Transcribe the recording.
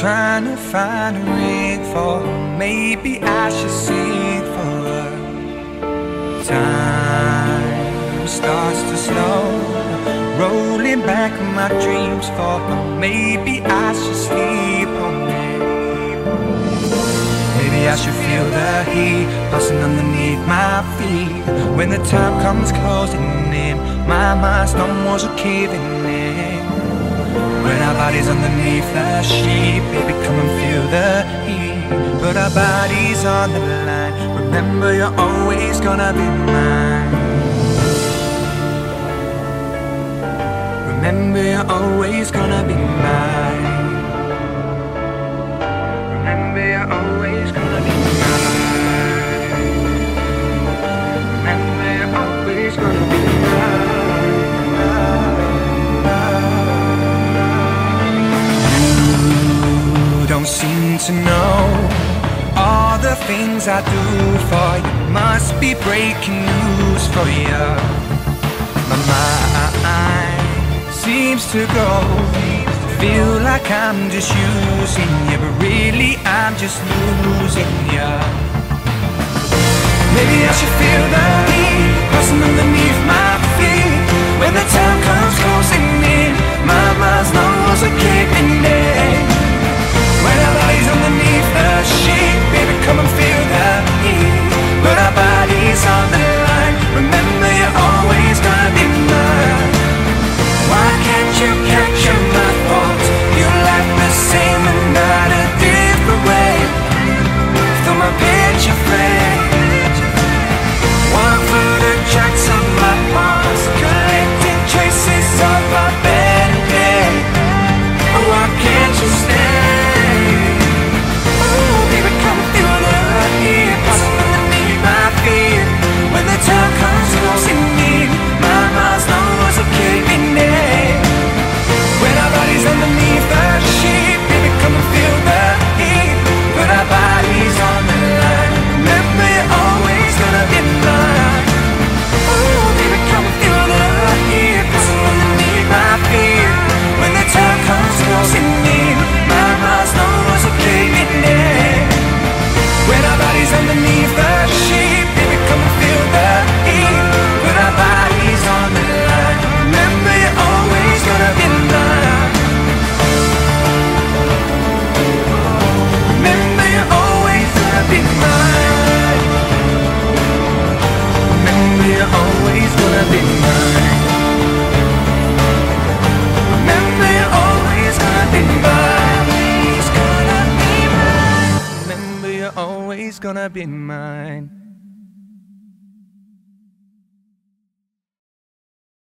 trying to find a ring for. Maybe I should sing for her. Time starts to slow, rolling back my dreams for. Maybe I should sleep on it. Maybe I should feel the heat passing underneath my feet When the time comes closing in My mind's walls are caving in When our bodies underneath the sheet Baby, come and feel the heat. Put our bodies on the line. Remember, you're always gonna be mine. Remember, you're always gonna be mine things I do for you. Must be breaking news for you. My mind seems to go feel like I'm just using you, but really I'm just losing you. Maybe I should feel the heat passing underneath why can't you stay? Always gonna be mine.